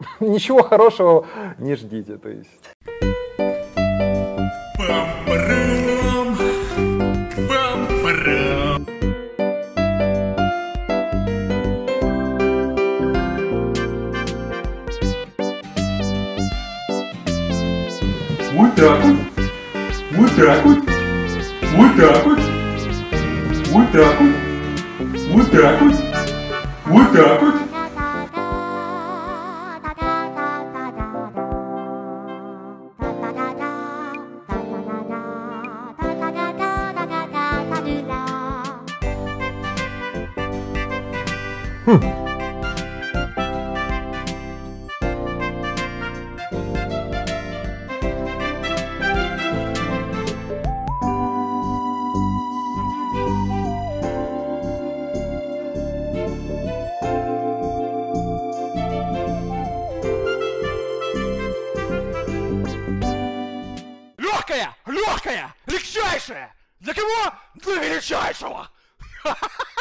ничего хорошего не ждите. То есть. Вот так вот. Вот так вот. Вот так вот. Вот так вот. Вот так вот. Вот так вот. Легкая, легкая, легчайшая. Для кого? Для величайшего.